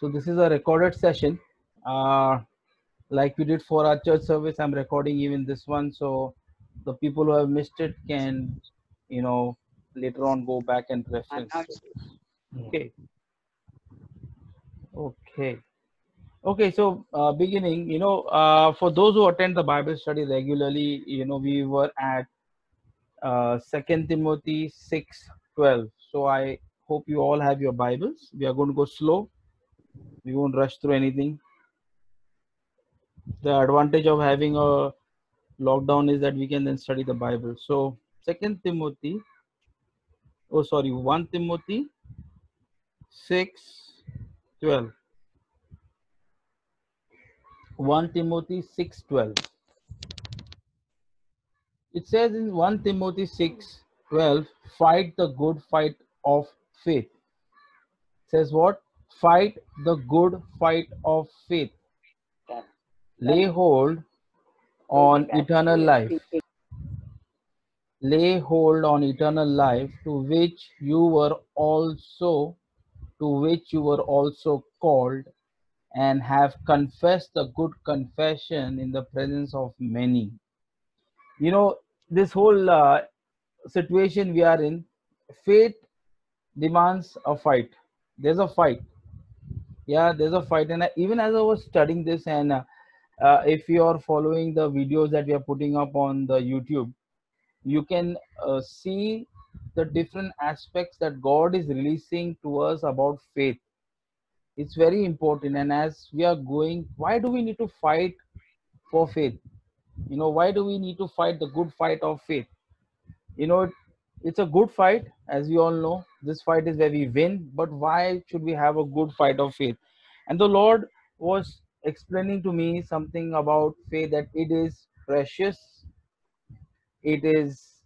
So this is a recorded session. Uh, like we did for our church service, I'm recording even this one. So the people who have missed it can, you know, later on go back and reference. Okay. Okay. Okay, so uh, beginning, you know, uh, for those who attend the Bible study regularly, you know, we were at uh, Second Timothy six twelve. So I hope you all have your Bibles. We are going to go slow. We won't rush through anything. The advantage of having a lockdown is that we can then study the Bible. So Second Timothy, oh sorry, one Timothy six twelve. 1 Timothy 6:12. It says in 1 Timothy 6:12, fight the good fight of faith. It says what? Fight the good fight of faith. Lay hold on eternal life. Lay hold on eternal life to which you were also to which you were also called and have confessed a good confession in the presence of many. You know, this whole uh, situation we are in, faith demands a fight. There's a fight. Yeah, there's a fight. And I, even as I was studying this, and uh, uh, if you are following the videos that we are putting up on the YouTube, you can uh, see the different aspects that God is releasing to us about faith it's very important and as we are going why do we need to fight for faith you know why do we need to fight the good fight of faith you know it's a good fight as we all know. This fight is where we win but why should we have a good fight of faith? And the lord was explaining to me something about faith that it is precious it is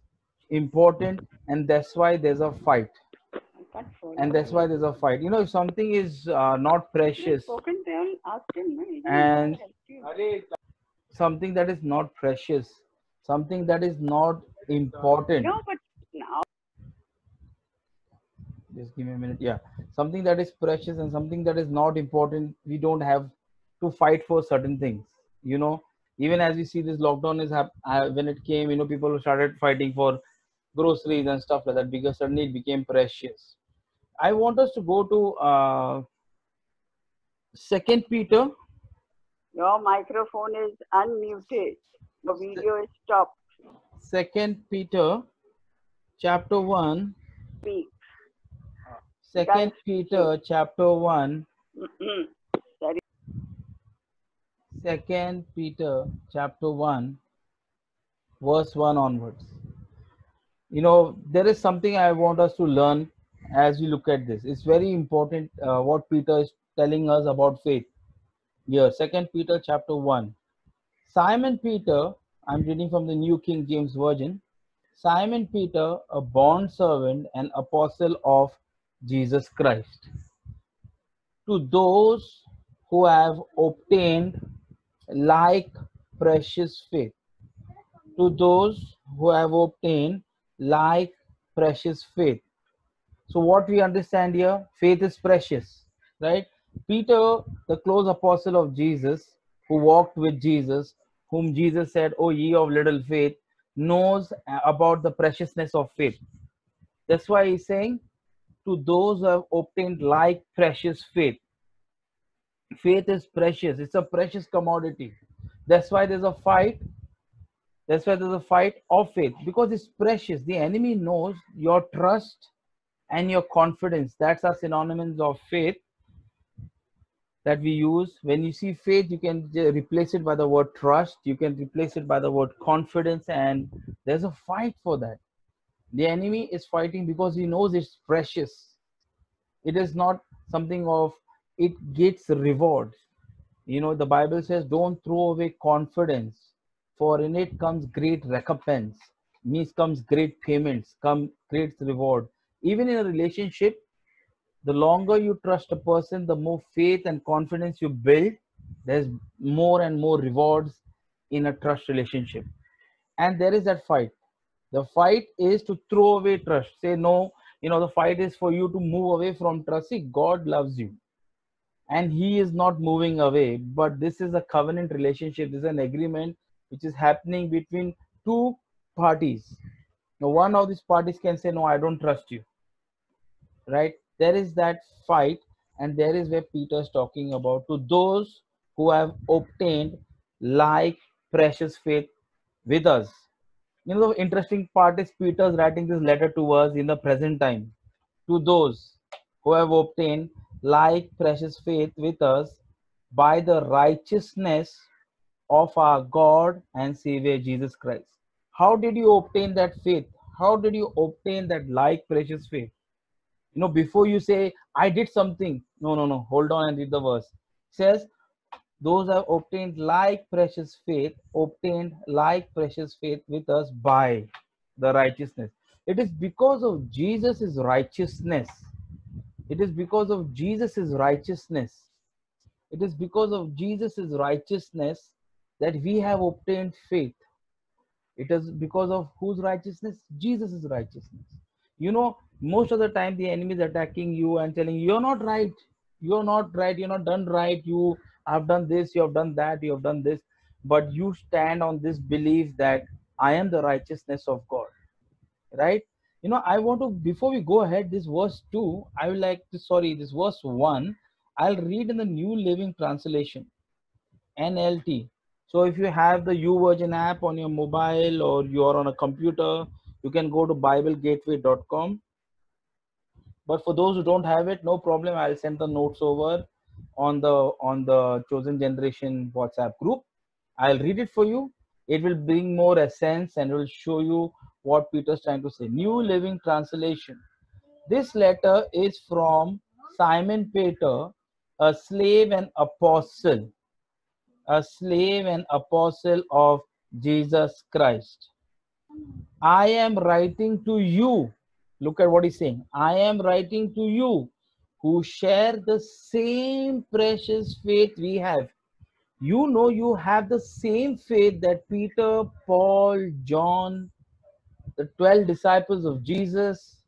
important and that's why there's a fight. And that's why there's a fight. You know if something is uh, not precious And- something that is not precious something that is not important no but just give me a minute. Yeah. Something that is precious and something that is not important we don't have to fight for certain things. You know even as we see this lockdown is hap- uh, when it came you know people started fighting for groceries and stuff like that because suddenly it became precious. I want us to go to uh second peter. Your microphone is unmuted. The video is stopped. Second peter chapter 1 speak second Guys, peter chapter 1 second peter chapter 1 verse 1 onwards. You know there is something i want us to learn as we look at this. It's very important uh, what peter is telling us about faith here. Second peter chapter 1 simon peter i'm reading from the new king james version. Simon peter a bond servant and apostle of jesus christ. To those who have obtained like precious faith. To those who have obtained like precious faith. So what we understand here faith is precious right? Peter the close apostle of jesus who walked with jesus whom jesus said oh ye of little faith knows about the preciousness of faith. That's why he's saying to those who have obtained like precious faith. Faith is precious. It's a precious commodity. That's why there's a fight. That's why there's a fight of faith. Because it's precious. The enemy knows your trust and your confidence. That's our synonyms of faith that we use. When you see faith you can replace it by the word trust. You can replace it by the word confidence. And there's a fight for that the enemy is fighting because he knows it's precious. It is not something of it gets reward. you know the bible says don't throw away confidence for in it comes great recompense. Means comes great payments come great reward. Even in a relationship the longer you trust a person the more faith and confidence you build there's more and more rewards in a trust relationship. And there is that fight the fight is to throw away trust. Say no you know the fight is for you to move away from trust. See god loves you. And he is not moving away. But this is a covenant relationship. This is an agreement which is happening between two parties. Now one of these parties can say no i don't trust you. Right? There is that fight. And there is where peter is talking about to those who have obtained like precious faith with us you know the interesting part is peter's writing this letter to us in the present time to those who have obtained like precious faith with us by the righteousness of our God and Savior Jesus Christ. How did you obtain that faith? How did you obtain that like precious faith? You know, before you say, I did something. No, no, no. Hold on and read the verse. It says, those have obtained like precious faith, obtained like precious faith with us by the righteousness. It is because of Jesus' righteousness it is because of Jesus' righteousness. It is because of Jesus' righteousness that we have obtained faith. It is because of whose righteousness? Jesus' righteousness. You know, most of the time the enemy is attacking you and telling you, you're not right. You're not right. You're not done right. You have done this. You have done that. You have done this. But you stand on this belief that I am the righteousness of God. Right? you know i want to before we go ahead this verse 2 i would like to sorry this verse 1 i'll read in the new living translation nlt so if you have the YouVersion app on your mobile or you're on a computer you can go to biblegateway.com but for those who don't have it no problem i'll send the notes over on the on the chosen generation whatsapp group i'll read it for you it will bring more essence and will show you what Peter's trying to say. New Living Translation. This letter is from Simon Peter, a slave and apostle, a slave and apostle of Jesus Christ. I am writing to you. Look at what he's saying. I am writing to you who share the same precious faith we have. You know, you have the same faith that Peter, Paul, John, the 12 disciples of Jesus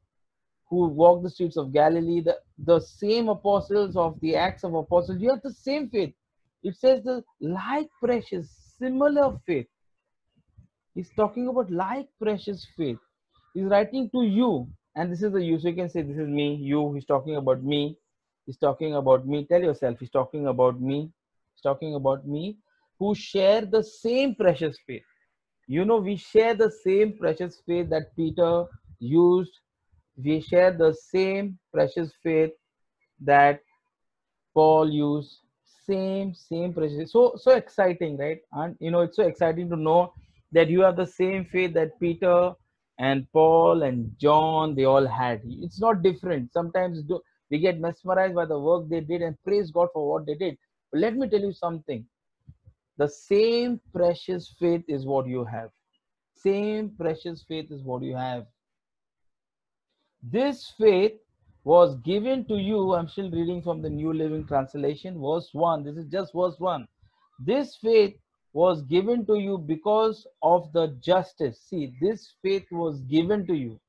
who walked the streets of Galilee, the, the same apostles of the Acts of Apostles, you have the same faith. It says the like precious, similar faith. He's talking about like precious faith. He's writing to you, and this is the. So you can say, This is me, you. He's talking about me. He's talking about me. Tell yourself, He's talking about me. He's talking about me who share the same precious faith you know we share the same precious faith that peter used we share the same precious faith that paul used same same precious so so exciting right and you know it's so exciting to know that you have the same faith that peter and paul and john they all had. It's not different. Sometimes we get mesmerized by the work they did and praise god for what they did. But let me tell you something. The same precious faith is what you have. Same precious faith is what you have. This faith was given to you i'm still reading from the new living translation verse 1 this is just verse 1 this faith was given to you because of the justice see this faith was given to you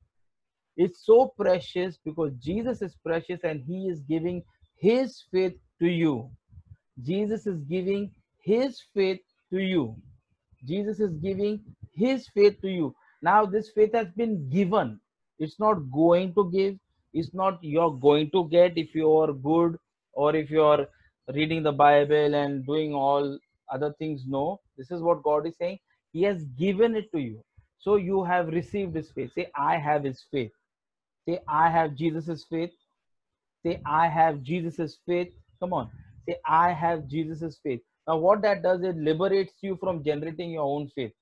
it's so precious because jesus is precious and he is giving his faith to you jesus is giving his faith to you. Jesus is giving his faith to you. Now, this faith has been given. It's not going to give. It's not you're going to get if you're good or if you're reading the Bible and doing all other things. No, this is what God is saying. He has given it to you. So you have received his faith. Say, I have his faith. Say, I have Jesus's faith. Say, I have Jesus's faith. Come on. Say, I have Jesus's faith. Now, what that does, it liberates you from generating your own faith,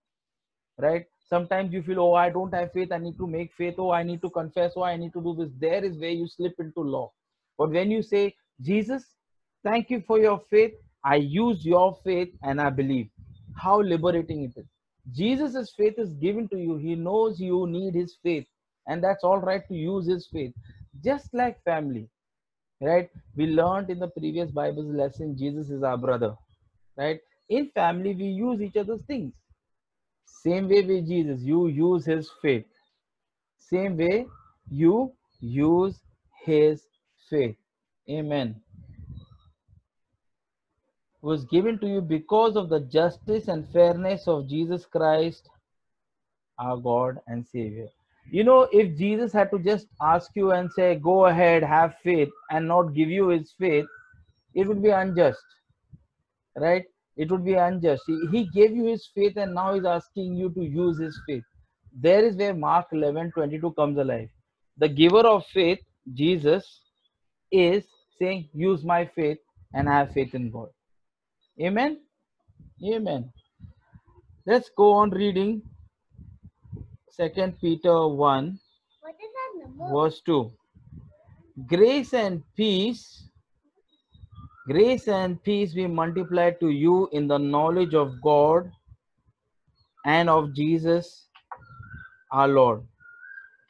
right? Sometimes you feel, oh, I don't have faith. I need to make faith. Oh, I need to confess. Oh, I need to do this. There is where you slip into law. But when you say, Jesus, thank you for your faith. I use your faith and I believe. How liberating it is. Jesus' faith is given to you. He knows you need his faith. And that's all right to use his faith. Just like family, right? We learned in the previous Bible's lesson, Jesus is our brother right? In family, we use each other's things. Same way with Jesus, you use his faith. Same way, you use his faith. Amen. Was given to you because of the justice and fairness of Jesus Christ, our God and Savior. You know, if Jesus had to just ask you and say, Go ahead, have faith, and not give you his faith, it would be unjust, right? It would be unjust. He, gave you his faith, and now he's asking you to use his faith. There is where Mark 11 22 comes alive. The giver of faith, Jesus, is saying, Use my faith and have faith in God. Amen. Amen. Let's go on reading Second Peter 1, What is that number? verse 2. Grace and peace, grace and peace be multiplied to you in the knowledge of God and of Jesus our Lord.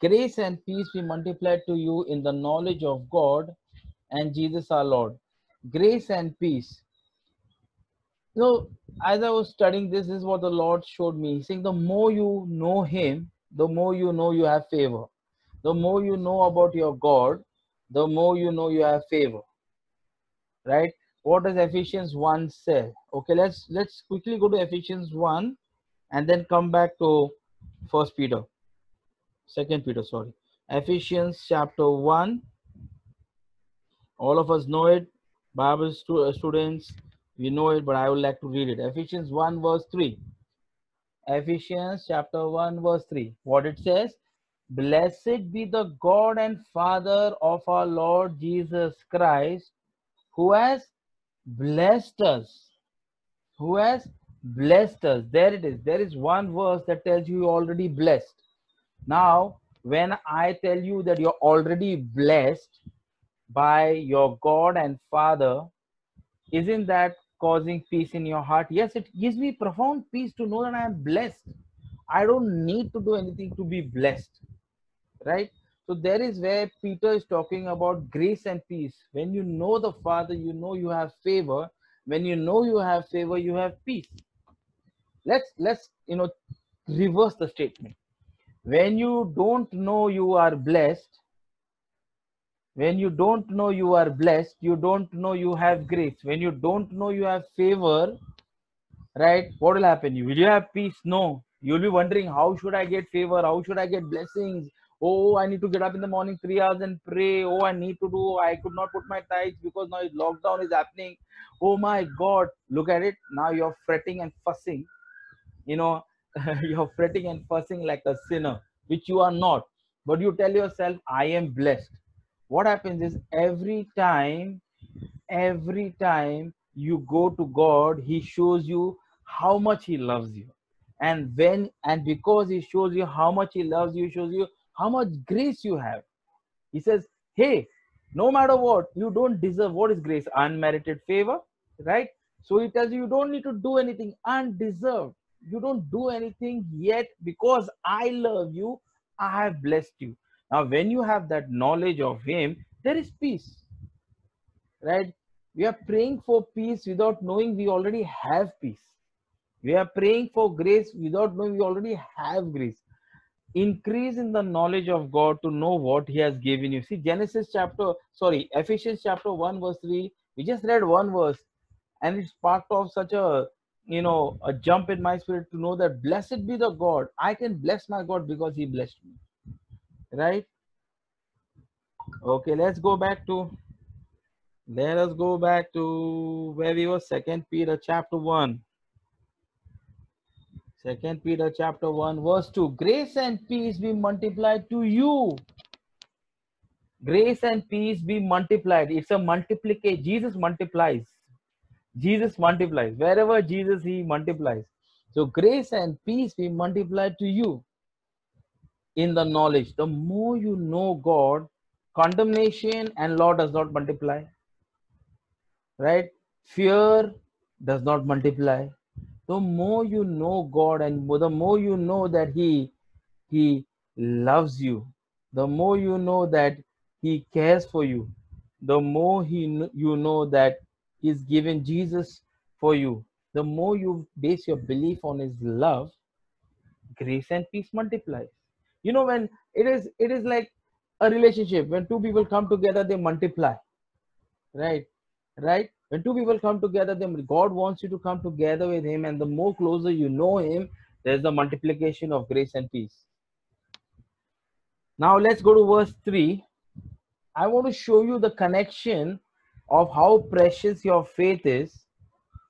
Grace and peace be multiplied to you in the knowledge of God and Jesus our Lord. Grace and peace. So, as I was studying this, this is what the Lord showed me. He's saying the more you know Him, the more you know you have favor. The more you know about your God, the more you know you have favor. Right? What does Ephesians 1 say? Okay, let's let's quickly go to Ephesians 1 and then come back to First Peter. Second Peter, sorry. Ephesians chapter 1. All of us know it. Bible stu- students, we know it, but I would like to read it. Ephesians 1, verse 3. Ephesians chapter 1, verse 3. What it says? Blessed be the God and Father of our Lord Jesus Christ, who has blessed us. Who has blessed us. There it is. There is one verse that tells you you're already blessed. Now, when I tell you that you're already blessed by your God and Father, isn't that causing peace in your heart? Yes, it gives me profound peace to know that I am blessed. I don't need to do anything to be blessed. Right? So there is where Peter is talking about grace and peace. When you know the Father, you know you have favor. When you know you have favor, you have peace. Let's let's you know reverse the statement. When you don't know you are blessed, when you don't know you are blessed, you don't know you have grace. When you don't know you have favor, right? What will happen? You will you have peace? No. You'll be wondering how should I get favor? How should I get blessings? Oh, I need to get up in the morning three hours and pray. Oh, I need to do. I could not put my tithes because now lockdown is happening. Oh my God! Look at it. Now you're fretting and fussing. You know, you're fretting and fussing like a sinner, which you are not. But you tell yourself, I am blessed. What happens is every time, every time you go to God, He shows you how much He loves you. And when and because He shows you how much He loves you, shows you how much grace you have. He says, Hey, no matter what, you don't deserve what is grace? Unmerited favor, right? So he tells you, you don't need to do anything undeserved. You don't do anything yet because I love you, I have blessed you. Now, when you have that knowledge of Him, there is peace, right? We are praying for peace without knowing we already have peace. We are praying for grace without knowing we already have grace. Increase in the knowledge of God to know what He has given you. See, Genesis chapter, sorry, Ephesians chapter 1, verse 3. We just read one verse, and it sparked off such a you know a jump in my spirit to know that blessed be the God. I can bless my God because He blessed me. Right? Okay, let's go back to let us go back to where we were, Second Peter chapter 1. Second Peter chapter 1, verse 2. Grace and peace be multiplied to you. Grace and peace be multiplied. It's a multiplication. Jesus multiplies. Jesus multiplies. Wherever Jesus he multiplies. So grace and peace be multiplied to you in the knowledge. The more you know God, condemnation and law does not multiply. Right? Fear does not multiply the more you know God and the more you know that He He loves you, the more you know that He cares for you, the more He you know that He's given Jesus for you, the more you base your belief on His love, grace and peace multiplies. You know when it is it is like a relationship when two people come together they multiply, right? right? When two people come together, then God wants you to come together with Him, and the more closer you know Him, there's the multiplication of grace and peace. Now let's go to verse 3. I want to show you the connection of how precious your faith is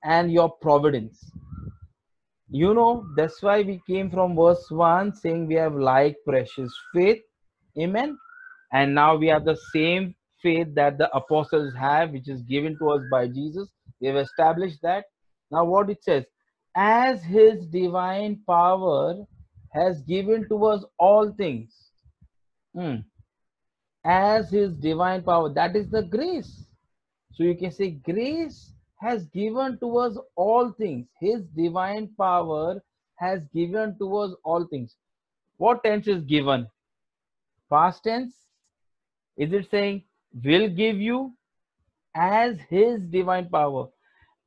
and your providence. You know, that's why we came from verse 1 saying we have like precious faith. Amen. And now we have the same faith that the apostles have, which is given to us by Jesus. We have established that. Now, what it says, as his divine power has given to us all things. Hmm. As his divine power, that is the grace. So you can say, grace has given to us all things. His divine power has given to us all things. What tense is given? Past tense? Is it saying will give you as his divine power?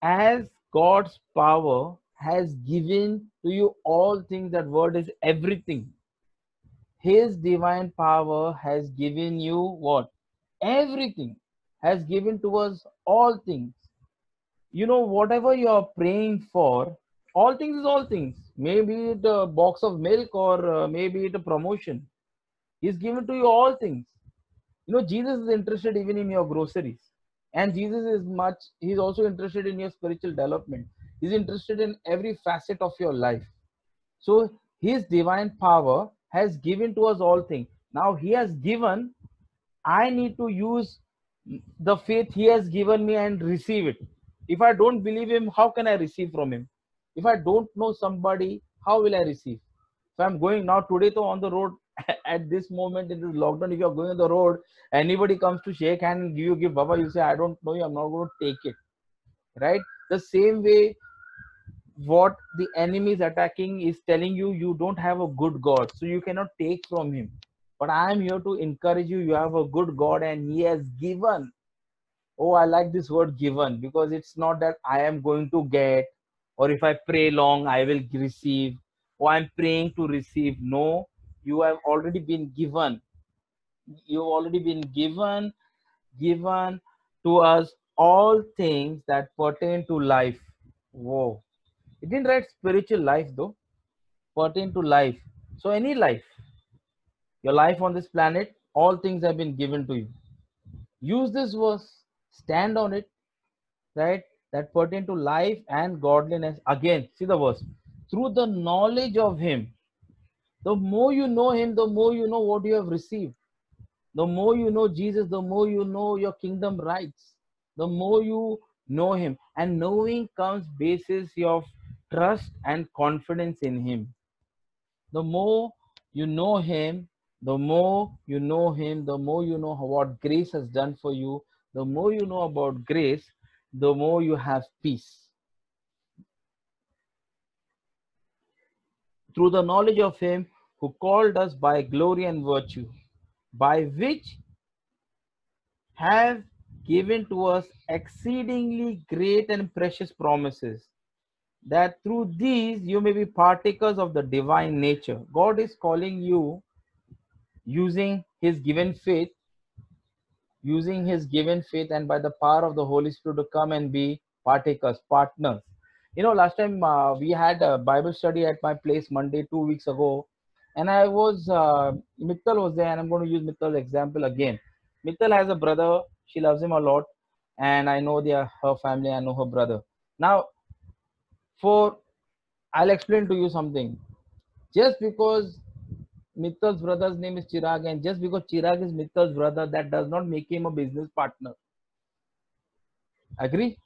As God's power has given to you all things, that word is everything. His divine power has given you what? Everything. Has given to us all things you know whatever you are praying for all things is all things. Maybe it a box of milk or uh, maybe it a promotion he's given to you all things. You know jesus is interested even in your groceries. And jesus is much he's also interested in your spiritual development. He's interested in every facet of your life. So his divine power has given to us all things. Now he has given i need to use the faith he has given me and receive it if I don't believe him, how can I receive from him? If I don't know somebody, how will I receive? If I'm going now today to on the road at this moment in this lockdown, if you're going on the road, anybody comes to shake hand and give you give Baba, you say, I don't know you, I'm not going to take it. Right? The same way what the enemy is attacking is telling you you don't have a good God, so you cannot take from him. But I am here to encourage you, you have a good God and he has given oh i like this word given because it's not that i am going to get or if i pray long i will receive. Or i'm praying to receive. No you have already been given. You've already been given given to us all things that pertain to life. Whoa. It didn't write spiritual life though. Pertain to life. So any life your life on this planet all things have been given to you. Use this verse stand on it, right? That pertain to life and godliness. Again, see the verse. Through the knowledge of Him, the more you know Him, the more you know what you have received. The more you know Jesus, the more you know your kingdom rights. The more you know Him, and knowing comes basis of trust and confidence in Him. The more you know Him, the more you know Him, the more you know what grace has done for you, the more you know about grace, the more you have peace. Through the knowledge of Him who called us by glory and virtue, by which have given to us exceedingly great and precious promises, that through these you may be partakers of the divine nature. God is calling you using His given faith using his given faith and by the power of the Holy Spirit to come and be partakers, partners. You know, last time uh, we had a Bible study at my place Monday, two weeks ago, and I was, uh, Mittal was there, and I'm going to use Mittal's example again. Mittal has a brother, she loves him a lot, and I know they are her family, I know her brother. Now, for, I'll explain to you something. Just because Mittal's brother's name is Chirag, and just because Chirag is Mittal's brother, that does not make him a business partner. Agree?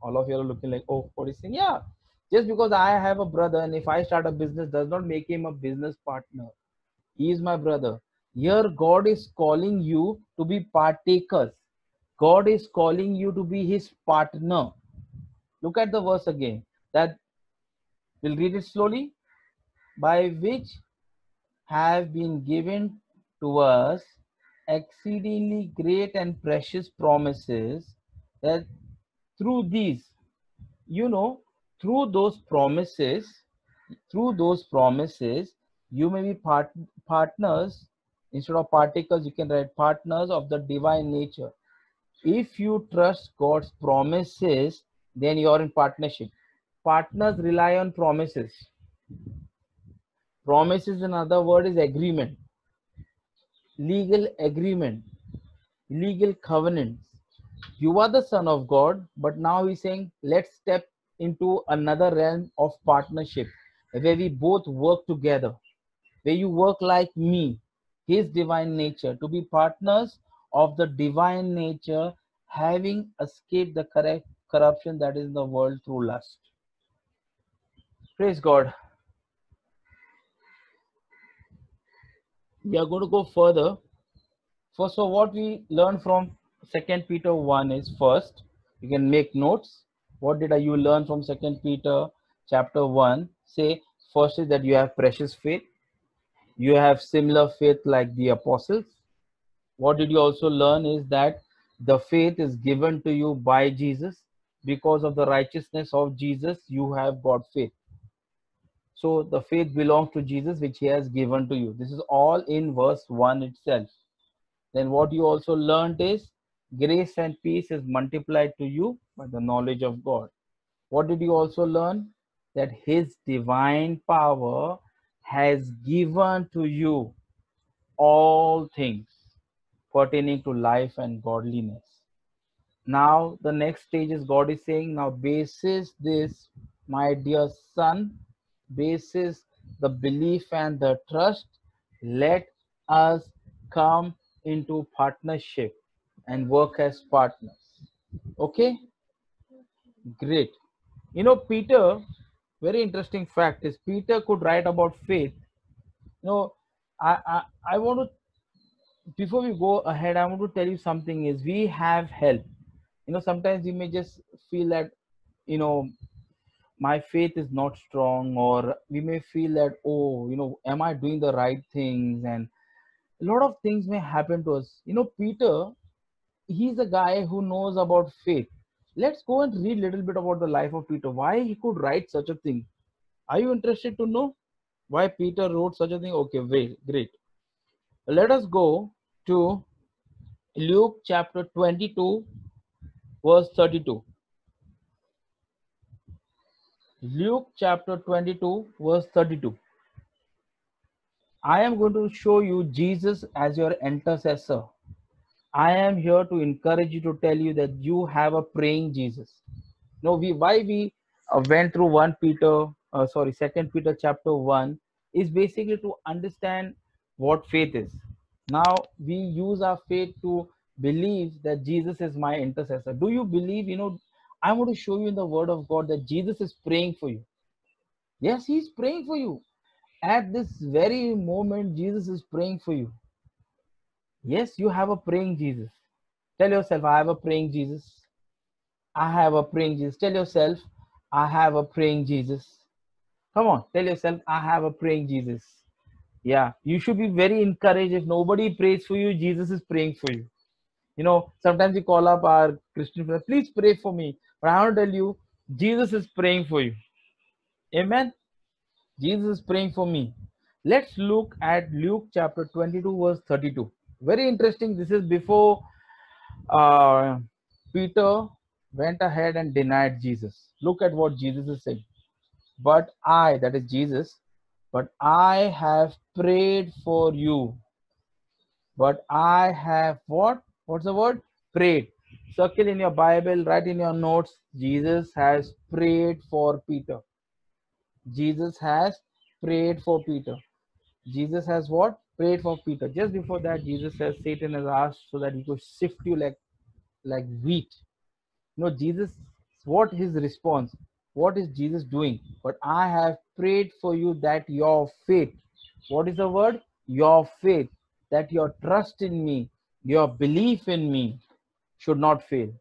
All of you are looking like, oh, what is saying? Yeah. Just because I have a brother, and if I start a business, does not make him a business partner. He is my brother. Here, God is calling you to be partakers. God is calling you to be his partner. Look at the verse again. That we'll read it slowly. By which have been given to us exceedingly great and precious promises that through these you know through those promises through those promises you may be part, partners instead of partakers you can write partners of the divine nature if you trust God's promises, then you're in partnership. Partners rely on promises. Promises, in other word, is agreement, legal agreement, legal covenants. You are the son of God, but now he's saying, let's step into another realm of partnership where we both work together, where you work like me, his divine nature, to be partners of the divine nature, having escaped the correct corruption that is in the world through lust. Praise God. We are going to go further. First of what we learn from Second Peter 1 is first, you can make notes. What did you learn from Second Peter chapter 1? Say first is that you have precious faith. You have similar faith like the apostles. What did you also learn is that the faith is given to you by Jesus. Because of the righteousness of Jesus, you have got faith. So the faith belongs to Jesus, which he has given to you. This is all in verse 1 itself. Then what you also learned is grace and peace is multiplied to you by the knowledge of God. What did you also learn? That his divine power has given to you all things pertaining to life and godliness. Now, the next stage is God is saying, Now, basis this, my dear son, basis the belief and the trust, let us come into partnership and work as partners. Okay? Great. You know, Peter, very interesting fact is Peter could write about faith. You know, I, I, I want to, before we go ahead, I want to tell you something is we have help. You know, sometimes you may just feel that, you know, my faith is not strong or we may feel that, oh, you know, am I doing the right things? And a lot of things may happen to us. You know, Peter, he's a guy who knows about faith. Let's go and read a little bit about the life of Peter. Why he could write such a thing? Are you interested to know why Peter wrote such a thing? Okay, wait, great. Let us go to Luke chapter 22, verse 32. Luke chapter 22, verse 32. I am going to show you Jesus as your intercessor. I am here to encourage you to tell you that you have a praying Jesus. No, we why we uh, went through one Peter, uh, sorry, Second Peter chapter one is basically to understand what faith is. Now we use our faith to believe that Jesus is my intercessor. Do you believe? You know, I want to show you in the Word of God that Jesus is praying for you. Yes, He's praying for you. At this very moment, Jesus is praying for you. Yes, you have a praying Jesus. Tell yourself, I have a praying Jesus. I have a praying Jesus. Tell yourself, I have a praying Jesus. Come on, tell yourself, I have a praying Jesus. Yeah, you should be very encouraged. If nobody prays for you, Jesus is praying for you. You know, sometimes we call up our Christian friends, please pray for me. But I want to tell you, Jesus is praying for you. Amen. Jesus is praying for me. Let's look at Luke chapter 22, verse 32. Very interesting. This is before uh, Peter went ahead and denied Jesus. Look at what Jesus is saying. But I, that is Jesus, but I have prayed for you. But I have what? What's the word? Prayed. Circle in your Bible, write in your notes. Jesus has prayed for Peter. Jesus has prayed for Peter. Jesus has what? Prayed for Peter. Just before that, Jesus says Satan has asked so that he could sift you like like wheat. No, Jesus, what his response? What is Jesus doing? But I have prayed for you that your faith, what is the word? Your faith, that your trust in me, your belief in me should not fail.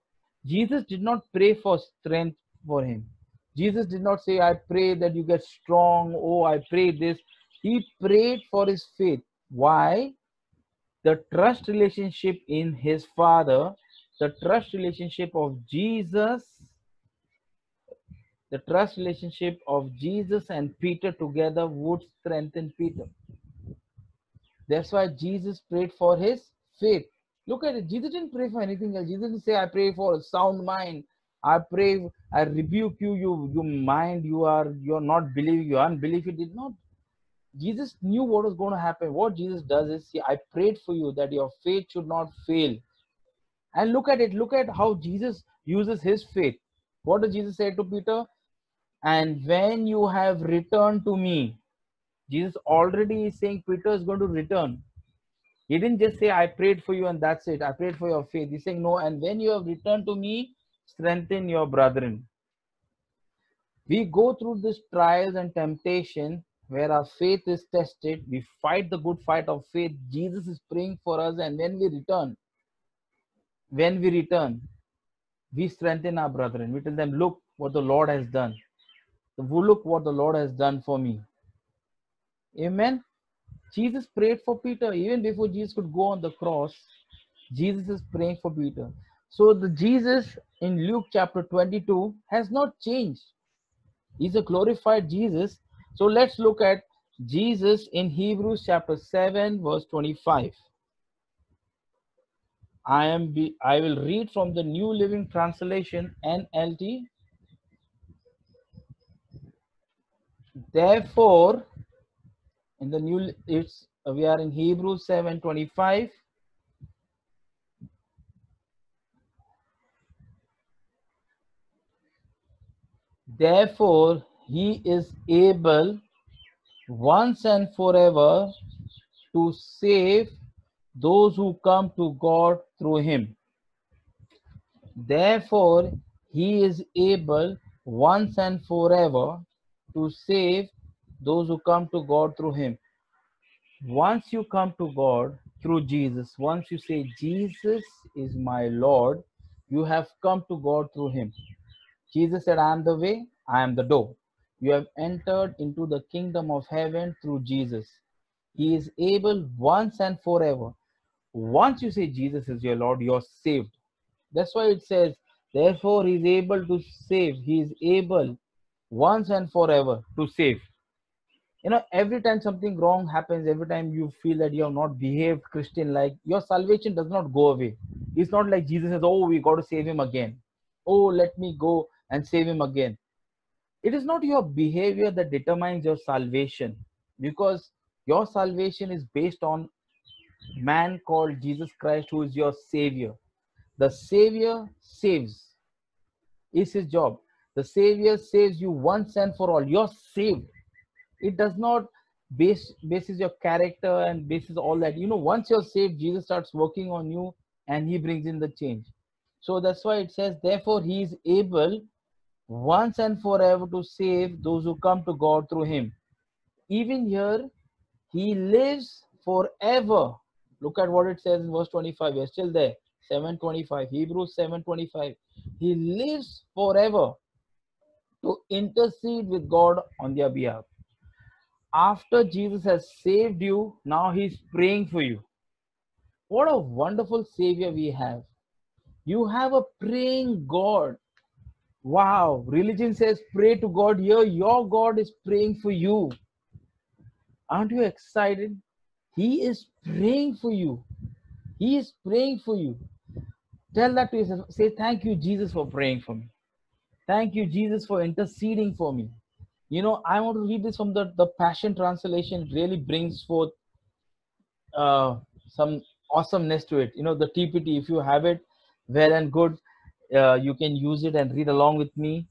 Jesus did not pray for strength for him. Jesus did not say, I pray that you get strong. Oh, I pray this. He prayed for his faith. Why? The trust relationship in his Father, the trust relationship of Jesus, the trust relationship of Jesus and Peter together would strengthen Peter. That's why Jesus prayed for his faith. Look at it. Jesus didn't pray for anything else. Jesus didn't say, I pray for a sound mind. I pray, I rebuke you, you, you mind, you are you're not believing, you unbelief. He did not. Jesus knew what was going to happen. What Jesus does is, see, I prayed for you that your faith should not fail. And look at it. Look at how Jesus uses his faith. What does Jesus say to Peter? And when you have returned to me, Jesus already is saying Peter is going to return. He didn't just say, I prayed for you and that's it. I prayed for your faith. He's saying, No, and when you have returned to me, strengthen your brethren. We go through this trials and temptation where our faith is tested. We fight the good fight of faith. Jesus is praying for us, and when we return, when we return, we strengthen our brethren. We tell them, Look what the Lord has done. Look what the Lord has done for me. Amen. Jesus prayed for Peter even before Jesus could go on the cross. Jesus is praying for Peter. So the Jesus in Luke chapter 22 has not changed. He's a glorified Jesus. So let's look at Jesus in Hebrews chapter 7 verse 25. I am be, I will read from the New Living Translation NLT. Therefore, in the new it's uh, we are in Hebrews 7:25. Therefore, he is able once and forever to save those who come to God through him. Therefore, he is able once and forever to save those who come to God through him. Once you come to God through Jesus, once you say, Jesus is my Lord, you have come to God through him. Jesus said, I am the way, I am the door. You have entered into the kingdom of heaven through Jesus. He is able once and forever. Once you say Jesus is your Lord, you're saved. That's why it says, therefore, He is able to save. He is able once and forever to save. You know, every time something wrong happens, every time you feel that you have not behaved Christian like, your salvation does not go away. It's not like Jesus says, Oh, we got to save him again. Oh, let me go and save him again. It is not your behavior that determines your salvation because your salvation is based on man called Jesus Christ, who is your savior. The savior saves, is his job. The savior saves you once and for all. You're saved. It does not base bases your character and bases all that. You know, once you're saved, Jesus starts working on you and he brings in the change. So that's why it says, therefore, he is able once and forever to save those who come to God through him. Even here, he lives forever. Look at what it says in verse 25. We're still there. 725. Hebrews 725. He lives forever to intercede with God on their behalf. After Jesus has saved you, now he's praying for you. What a wonderful Savior we have. You have a praying God Wow, religion says pray to God. Here, your God is praying for you. Aren't you excited? He is praying for you. He is praying for you. Tell that to yourself. Say, Thank you, Jesus, for praying for me. Thank you, Jesus, for interceding for me. You know, I want to read this from the, the Passion Translation. Really brings forth uh, some awesomeness to it. You know, the TPT, if you have it, well and good uh, you can use it and read along with me.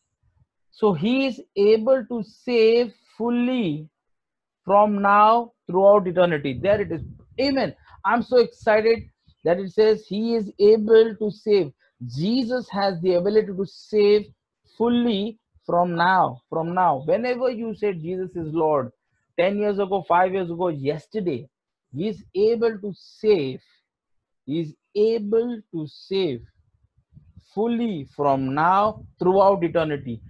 So he is able to save fully from now throughout eternity. There it is. Amen. I'm so excited that it says he is able to save. Jesus has the ability to save fully from now. From now. Whenever you say Jesus is Lord, 10 years ago, 5 years ago, yesterday, he is able to save. He is able to save fully from now throughout eternity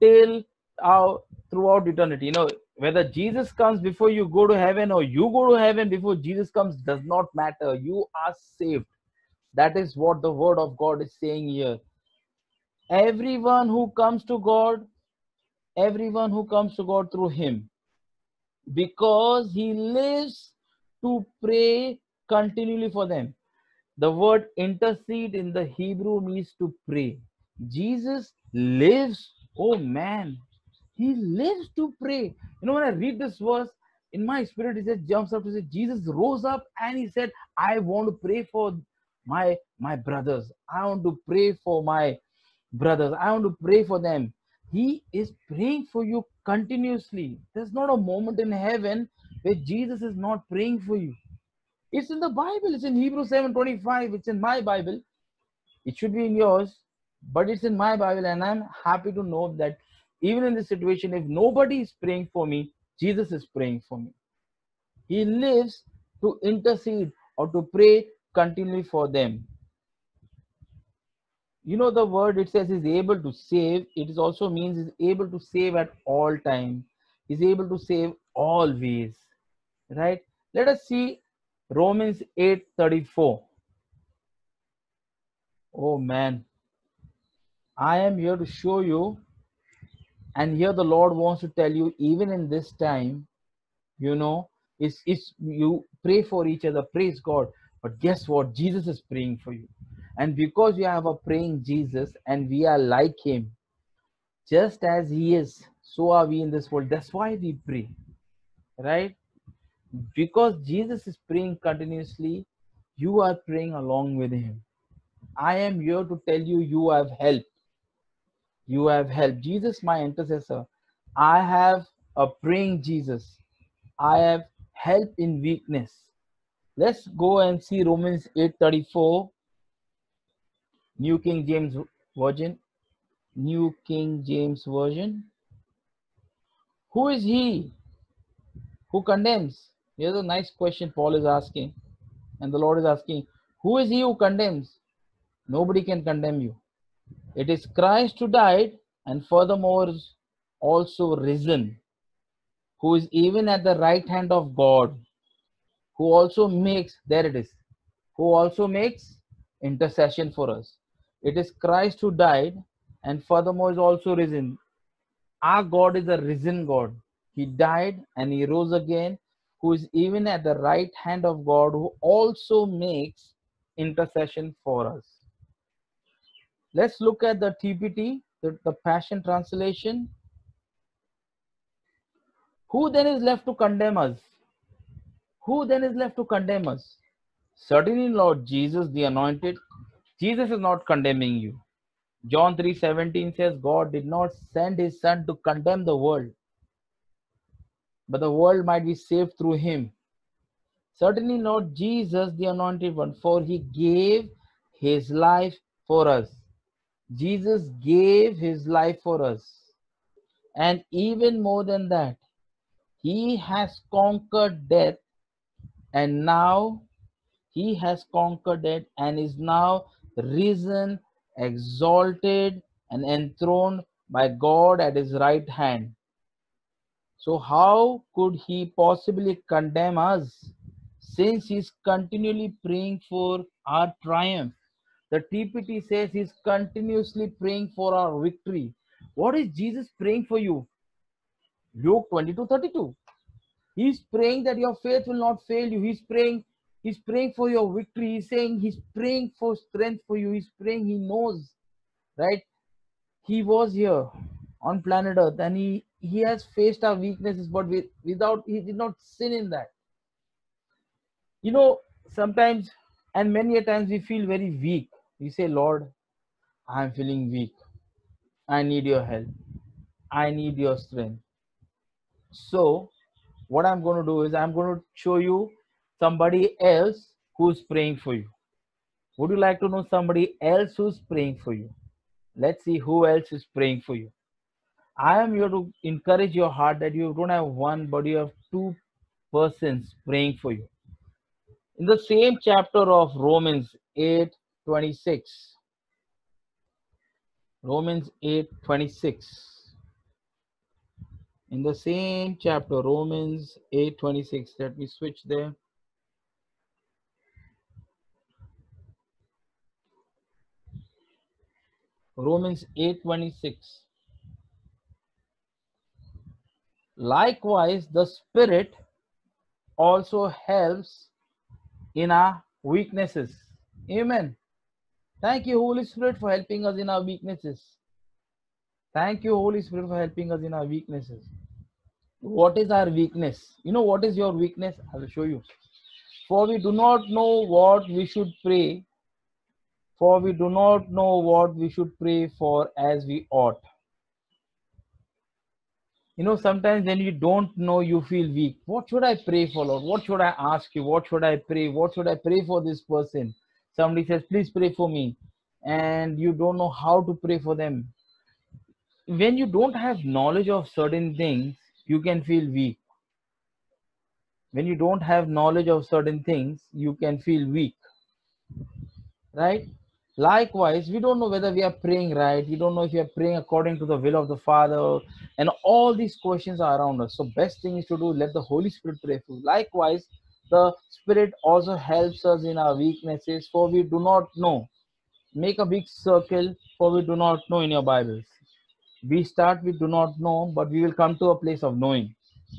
till out throughout eternity you know whether jesus comes before you go to heaven or you go to heaven before jesus comes does not matter you are saved that is what the word of god is saying here everyone who comes to god everyone who comes to god through him because he lives to pray continually for them The word intercede in the Hebrew means to pray. Jesus lives, oh man, he lives to pray. You know, when I read this verse, in my spirit, it just jumps up to say, Jesus rose up and he said, I want to pray for my my brothers. I want to pray for my brothers. I want to pray for them. He is praying for you continuously. There's not a moment in heaven where Jesus is not praying for you. It's in the Bible. It's in Hebrews 7:25. It's in my Bible. It should be in yours, but it's in my Bible, and I'm happy to know that even in this situation, if nobody is praying for me, Jesus is praying for me. He lives to intercede or to pray continually for them. You know, the word it says is able to save, it is also means is able to save at all time, is able to save always. Right? Let us see Romans 8 34. Oh man, I am here to show you, and here the Lord wants to tell you, even in this time, you know, it's, it's you pray for each other, praise God. But guess what? Jesus is praying for you. And because we have a praying Jesus and we are like him, just as he is, so are we in this world. That's why we pray. Right? Because Jesus is praying continuously, you are praying along with him. I am here to tell you, you have help. You have help. Jesus, my intercessor. I have a praying Jesus. I have help in weakness. Let's go and see Romans 8:34, New King James Version. New King James Version. Who is he who condemns? Here's a nice question Paul is asking, and the Lord is asking, Who is he who condemns? Nobody can condemn you. It is Christ who died and furthermore is also risen, who is even at the right hand of God, who also makes, there it is, who also makes intercession for us. It is Christ who died and furthermore is also risen. Our God is a risen God. He died and he rose again, who is even at the right hand of God, who also makes intercession for us. Let's look at the TPT, the, the Passion Translation. Who then is left to condemn us? Who then is left to condemn us? Certainly, Lord Jesus, the Anointed. Jesus is not condemning you. John 3:17 says, God did not send his son to condemn the world, but the world might be saved through him. Certainly, not Jesus, the Anointed One, for he gave his life for us. Jesus gave his life for us. And even more than that, he has conquered death and now he has conquered it and is now risen, exalted, and enthroned by God at his right hand. So, how could he possibly condemn us since he's continually praying for our triumph? The TPT says he's continuously praying for our victory. What is Jesus praying for you? Luke 22 32. He's praying that your faith will not fail you. He's praying, he's praying for your victory. He's saying he's praying for strength for you. He's praying, he knows, right? He was here on planet Earth and he he has faced our weaknesses, but with, without he did not sin in that. You know, sometimes and many a times we feel very weak. We say, Lord, I'm feeling weak. I need your help. I need your strength. So, what I'm going to do is I'm going to show you somebody else who's praying for you. Would you like to know somebody else who's praying for you? Let's see who else is praying for you. I am here to encourage your heart that you don't have one, but you have two persons praying for you. In the same chapter of Romans 8 26. Romans 8 26 in the same chapter romans 8 26 let me switch there romans 8:26 likewise the spirit also helps in our weaknesses Amen. Thank you, Holy Spirit, for helping us in our weaknesses. Thank you, Holy Spirit, for helping us in our weaknesses. What is our weakness? You know what is your weakness? I will show you. For we do not know what we should pray, for we do not know what we should pray for as we ought. You know, sometimes when you don't know, you feel weak. What should I pray for, Lord? What should I ask you? What should I pray? What should I pray for this person? Somebody says, Please pray for me. And you don't know how to pray for them. When you don't have knowledge of certain things, you can feel weak. When you don't have knowledge of certain things, you can feel weak. Right? Likewise, we don't know whether we are praying right. We don't know if we are praying according to the will of the Father. And all these questions are around us. So, best thing is to do let the Holy Spirit pray for. Likewise, the Spirit also helps us in our weaknesses, for we do not know. Make a big circle, for we do not know in your Bibles. We start we do not know, but we will come to a place of knowing.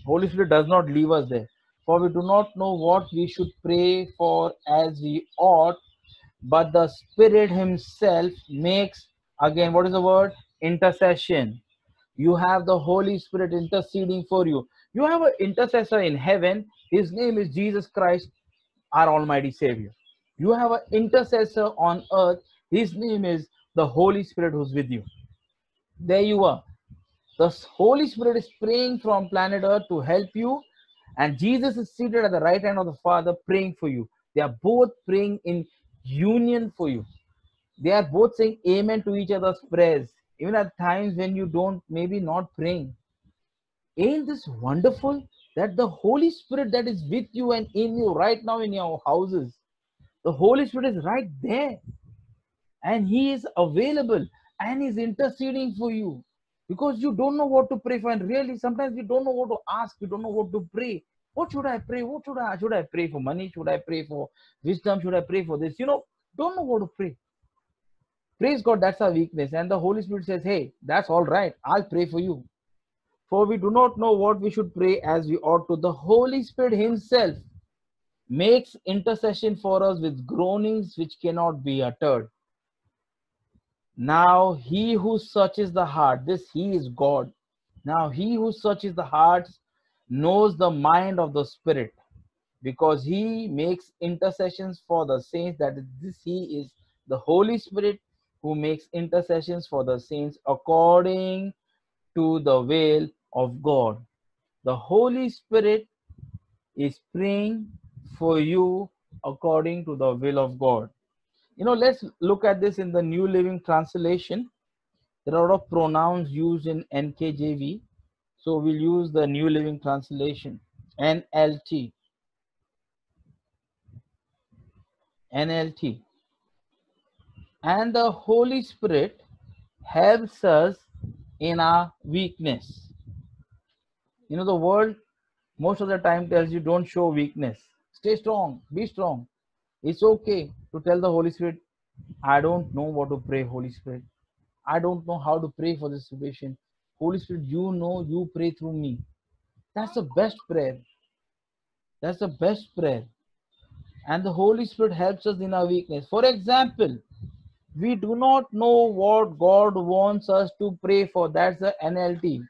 Holy Spirit does not leave us there. For we do not know what we should pray for as we ought, but the Spirit Himself makes, again, what is the word? Intercession. You have the Holy Spirit interceding for you. You have an intercessor in heaven. His name is Jesus Christ, our Almighty Savior. You have an intercessor on earth. His name is the Holy Spirit who's with you. There you are. The Holy Spirit is praying from planet Earth to help you, and Jesus is seated at the right hand of the Father praying for you. They are both praying in union for you. They are both saying amen to each other's prayers, even at times when you don't, maybe not praying. Ain't this wonderful that the Holy Spirit that is with you and in you right now in your houses, the Holy Spirit is right there and He is available and He's interceding for you because you don't know what to pray for. And really, sometimes we don't know what to ask, we don't know what to pray. What should I pray? What should I should I pray for money? Should I pray for wisdom? Should I pray for this? You know, don't know what to pray. Praise God, that's our weakness. And the Holy Spirit says, Hey, that's all right. I'll pray for you. For we do not know what we should pray as we ought to. The Holy Spirit Himself makes intercession for us with groanings which cannot be uttered. Now, He who searches the heart, this He is God. Now, He who searches the hearts knows the mind of the Spirit because He makes intercessions for the saints. That this He is the Holy Spirit who makes intercessions for the saints according to the will of God. The Holy Spirit is praying for you according to the will of God. You know, let's look at this in the New Living Translation. There are a lot of pronouns used in NKJV. So we'll use the New Living Translation, NLT. NLT. And the Holy Spirit helps us in our weakness. You know, the world most of the time tells you don't show weakness. Stay strong, be strong. It's okay to tell the Holy Spirit, I don't know what to pray, Holy Spirit. I don't know how to pray for this situation. Holy Spirit, you know, you pray through me. That's the best prayer. That's the best prayer. And the Holy Spirit helps us in our weakness. For example, we do not know what God wants us to pray for. That's the NLT.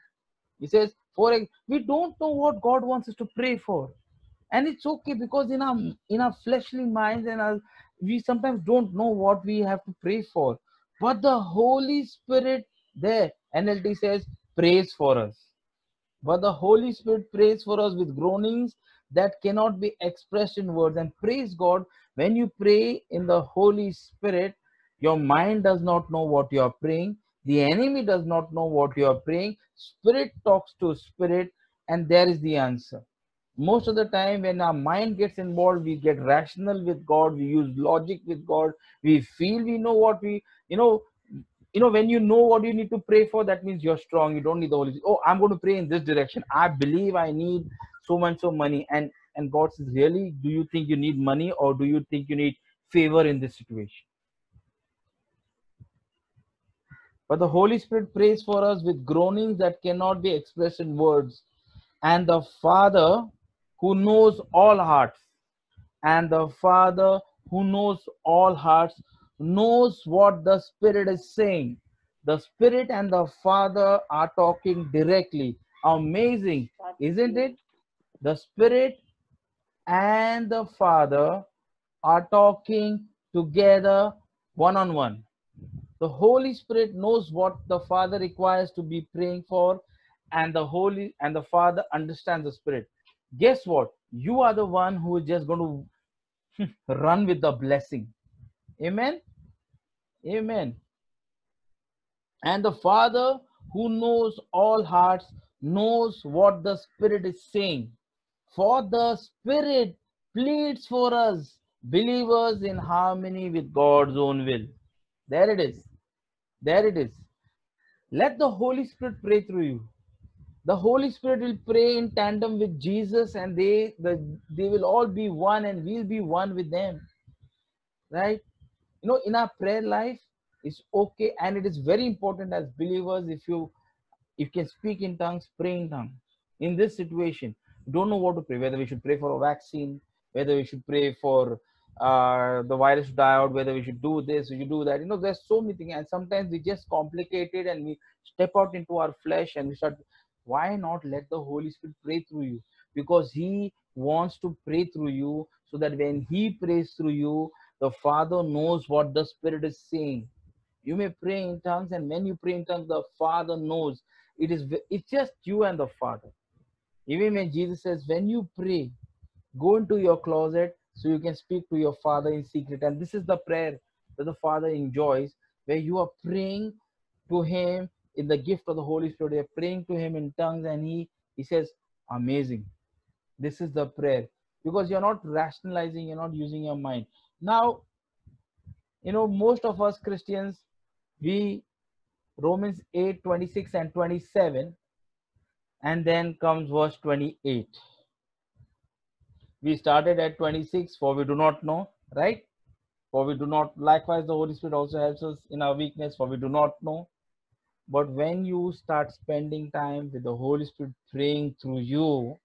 He says, for we don't know what God wants us to pray for. And it's okay because in our in our fleshly minds and our, we sometimes don't know what we have to pray for. But the Holy Spirit there, NLT says, prays for us. But the Holy Spirit prays for us with groanings that cannot be expressed in words. And praise God, when you pray in the Holy Spirit, your mind does not know what you are praying. The enemy does not know what you are praying. Spirit talks to spirit, and there is the answer. Most of the time, when our mind gets involved, we get rational with God, we use logic with God, we feel we know what we, you know, you know, when you know what you need to pray for, that means you're strong. You don't need the Holy Spirit. Oh, I'm going to pray in this direction. I believe I need so much so money. And and God says, Really? Do you think you need money or do you think you need favor in this situation? But the Holy Spirit prays for us with groanings that cannot be expressed in words. And the Father who knows all hearts, and the Father who knows all hearts, knows what the Spirit is saying. The Spirit and the Father are talking directly. Amazing, isn't it? The Spirit and the Father are talking together one on one. The Holy Spirit knows what the Father requires to be praying for, and the Holy and the Father understands the Spirit. Guess what? You are the one who is just going to run with the blessing. Amen. Amen. And the Father who knows all hearts knows what the Spirit is saying. For the Spirit pleads for us, believers in harmony with God's own will. There it is. There it is. Let the Holy Spirit pray through you. The Holy Spirit will pray in tandem with Jesus, and they the, they will all be one, and we'll be one with them. Right? You know, in our prayer life, it's okay, and it is very important as believers if you if you can speak in tongues, pray in tongues. In this situation, don't know what to pray. Whether we should pray for a vaccine, whether we should pray for uh, the virus to die out, whether we should do this, we should do that. You know, there's so many things, and sometimes we just complicate it and we step out into our flesh and we start. Why not let the Holy Spirit pray through you? Because He wants to pray through you, so that when He prays through you, the Father knows what the Spirit is saying. You may pray in tongues, and when you pray in tongues, the Father knows. It is it's just you and the Father. Even when Jesus says, when you pray, go into your closet so you can speak to your Father in secret. And this is the prayer that the Father enjoys, where you are praying to Him in the gift of the Holy Spirit. You're praying to Him in tongues, and He He says, Amazing. This is the prayer. Because you're not rationalizing, you're not using your mind. Now, you know, most of us Christians, we Romans 8, 26 and 27, and then comes verse 28. We started at 26, for we do not know, right? For we do not, likewise, the Holy Spirit also helps us in our weakness, for we do not know. But when you start spending time with the Holy Spirit praying through you,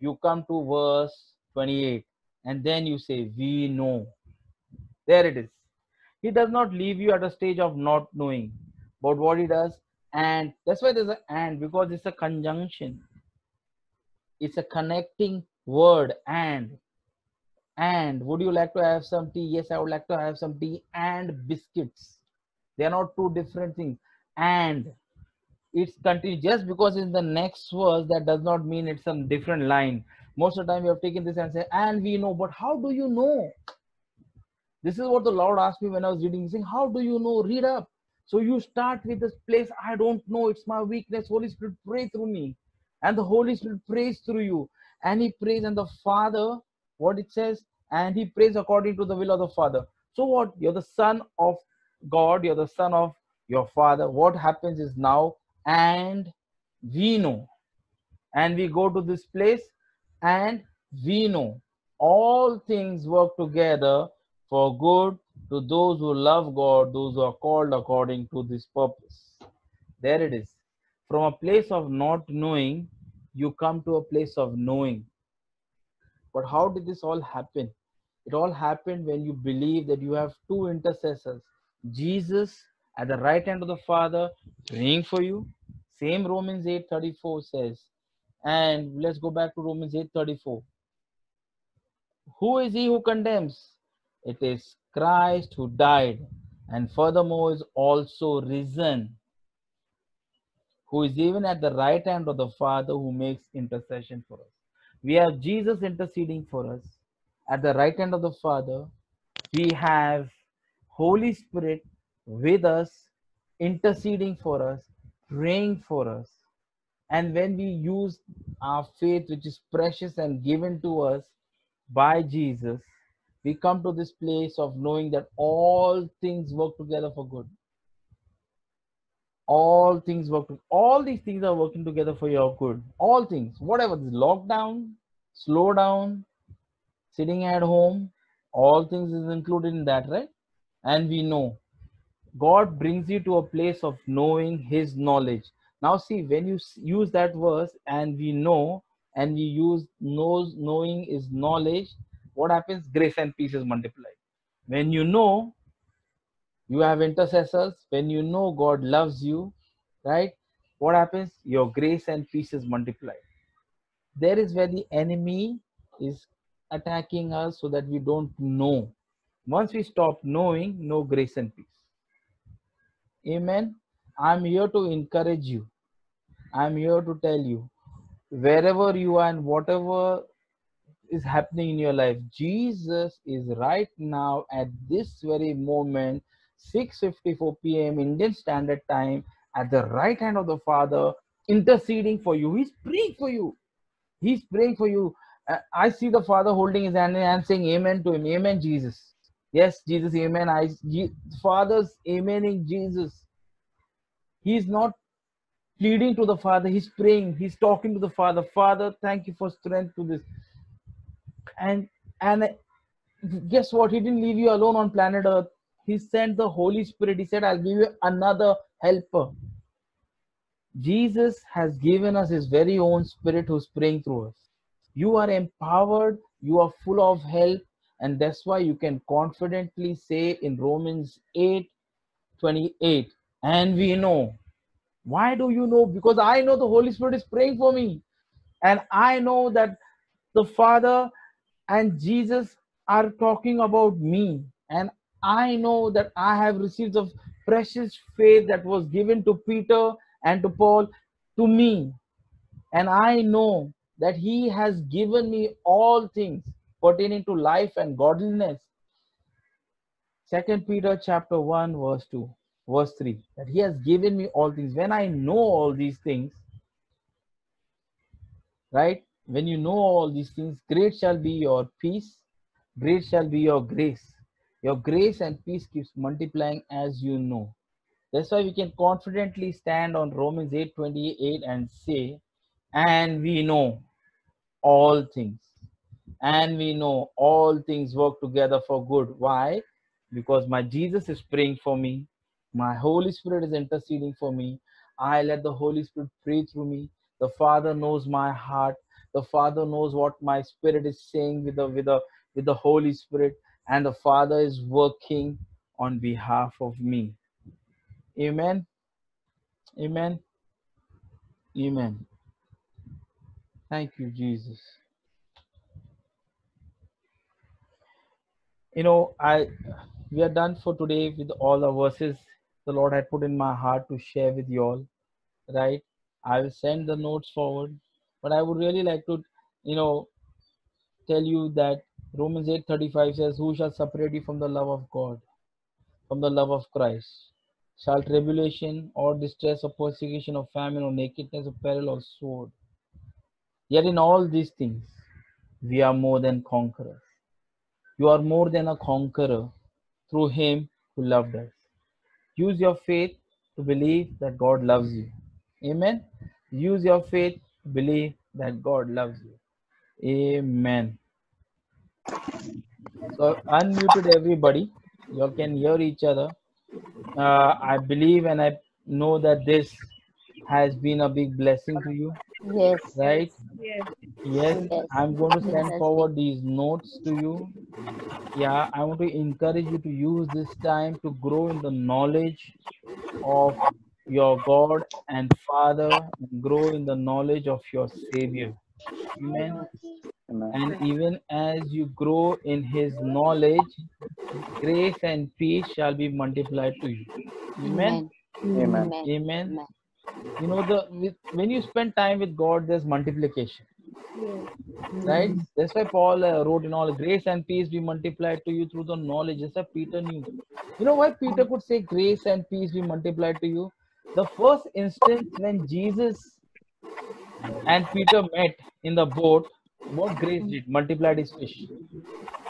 you come to verse 28, and then you say, We know. There it is. He does not leave you at a stage of not knowing, but what he does, and that's why there's an and because it's a conjunction, it's a connecting word and and would you like to have some tea? Yes i would like to have some tea and biscuits. They are not two different things. And it's continued just because in the next verse that does not mean it's a different line. Most of the time you have taken this and say and we know but how do you know this is what the lord asked me when i was reading. Saying how do you know? Read up. So you start with this place i don't know. It's my weakness. Holy spirit pray through me. And the holy spirit prays through you. And he prays and the father what it says and he prays according to the will of the father. So what? You're the son of god. You're the son of your father. What happens is now and we know. And we go to this place and we know. All things work together for good to those who love god those who are called according to this purpose. There it is. From a place of not knowing you come to a place of knowing. But how did this all happen? It all happened when you believe that you have two intercessors jesus at the right hand of the father praying for you. Same romans 8:34 says. And let's go back to romans 8:34 who is he who condemns it is christ who died and furthermore is also risen who is even at the right hand of the father who makes intercession for us. We have jesus interceding for us at the right hand of the father. We have holy spirit with us interceding for us praying for us. And when we use our faith which is precious and given to us by jesus we come to this place of knowing that all things work together for good. All things work all these things are working together for your good. All things whatever this lockdown slow down sitting at home all things is included in that right? And we know. God brings you to a place of knowing his knowledge. Now see when you use that verse and we know and we use knows knowing is knowledge what happens grace and peace is multiplied When you know you have intercessors, when you know God loves you, right? What happens? Your grace and peace is multiplied. There is where the enemy is attacking us so that we don't know. Once we stop knowing, no grace and peace. Amen. I'm here to encourage you. I'm here to tell you wherever you are and whatever is happening in your life, Jesus is right now at this very moment, 6:54 p.m. Indian Standard Time, at the right hand of the Father, interceding for you. He's praying for you. He's praying for you. Uh, I see the Father holding his hand and saying Amen to him. Amen, Jesus. Yes, Jesus, Amen. I Je- Father's amening Jesus. He's not pleading to the Father. He's praying. He's talking to the Father. Father, thank you for strength to this. And and guess what? He didn't leave you alone on planet Earth. He sent the Holy Spirit. He said, I'll give you another helper. Jesus has given us his very own spirit who's praying through us. You are empowered, you are full of help, and that's why you can confidently say in Romans 8 28, and we know. Why do you know? Because I know the Holy Spirit is praying for me, and I know that the Father and Jesus are talking about me, and I know that I have received the precious faith that was given to Peter and to Paul to me. And I know that He has given me all things pertaining to life and godliness. Second Peter chapter 1, verse 2, verse 3. That He has given me all things. When I know all these things, right? When you know all these things, great shall be your peace, great shall be your grace. Your grace and peace keeps multiplying as you know. That's why we can confidently stand on Romans 8 28 and say, and we know all things. And we know all things work together for good. Why? Because my Jesus is praying for me. My Holy Spirit is interceding for me. I let the Holy Spirit pray through me. The Father knows my heart. The Father knows what my spirit is saying with the with the with the Holy Spirit, and the Father is working on behalf of me. Amen. Amen. Amen. Thank you, Jesus. You know, I we are done for today with all the verses the Lord had put in my heart to share with you all. Right? I will send the notes forward, but I would really like to, you know, tell you that Romans 8:35 says, "Who shall separate you from the love of God, from the love of Christ? Shall tribulation or distress or persecution or famine or nakedness or peril or sword? Yet in all these things we are more than conquerors. You are more than a conqueror through Him who loved us. Use your faith to believe that God loves you. Amen. Use your faith believe that God loves you. Amen. So unmuted everybody. You can hear each other. Uh, I believe and I know that this has been a big blessing to you, Yes. right? Yes. Yes, Yes. I'm going to send yes. forward these notes to you. Yeah, I want to encourage you to use this time to grow in the knowledge of your God and Father, and grow in the knowledge of your Savior. Amen. Amen. And even as you grow in His knowledge, grace and peace shall be multiplied to you. Amen. Amen. Amen. Amen. Amen. Amen. You know the with, when you spend time with God, there's multiplication. Yes. right? That's why Paul uh, wrote in all grace and peace be multiplied to you through the knowledge. That's why Peter knew. You know why Peter could say grace and peace be multiplied to you? The first instance when Jesus and Peter met in the boat, what grace did? Multiplied his fish,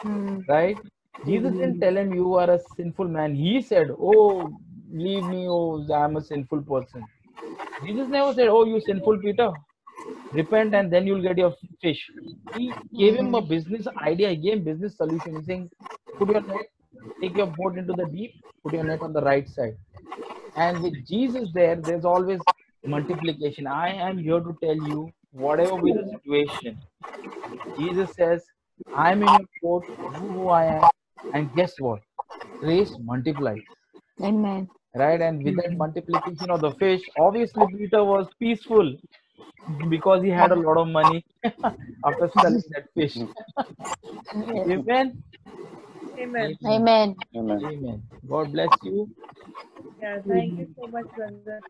Mm. right? Jesus didn't tell him you are a sinful man. He said, Oh, leave me, oh, I'm a sinful person. Jesus never said, Oh, you sinful Peter, repent and then you'll get your fish. He gave him a business idea, he gave business solution. He's saying, put your net, take your boat into the deep, put your net on the right side. And with Jesus there, there's always multiplication. I am here to tell you, whatever be the situation, Jesus says, I'm in your boat, you who I am, and guess what? race multiplies Amen. right and with that multiplication of the fish obviously peter was peaceful because he had a lot of money after selling that fish amen Amen. Amen. Amen. amen god bless you Yeah, thank you so much, brother.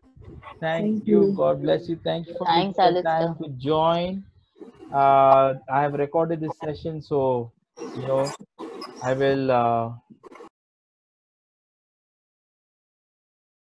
thank, Thank you. you. god bless you thanks for Thanks, taking the time to join uh, i have recorded this session so you know i will uh,